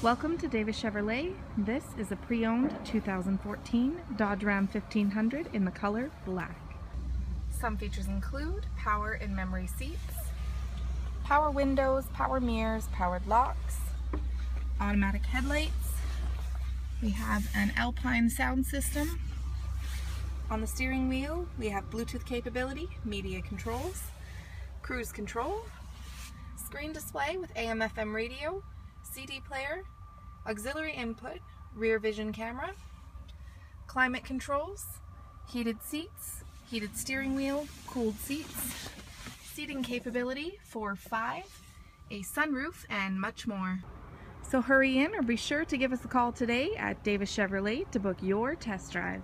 Welcome to Davis Chevrolet. This is a pre-owned 2014 Dodge Ram 1500 in the color black. Some features include power and memory seats, power windows, power mirrors, powered locks, automatic headlights. We have an Alpine sound system. On the steering wheel, we have Bluetooth capability, media controls, cruise control, screen display with AM FM radio, CD player, auxiliary input, rear vision camera, climate controls, heated seats, heated steering wheel, cooled seats, seating capability for five, a sunroof, and much more. So hurry in or be sure to give us a call today at Davis Chevrolet to book your test drive.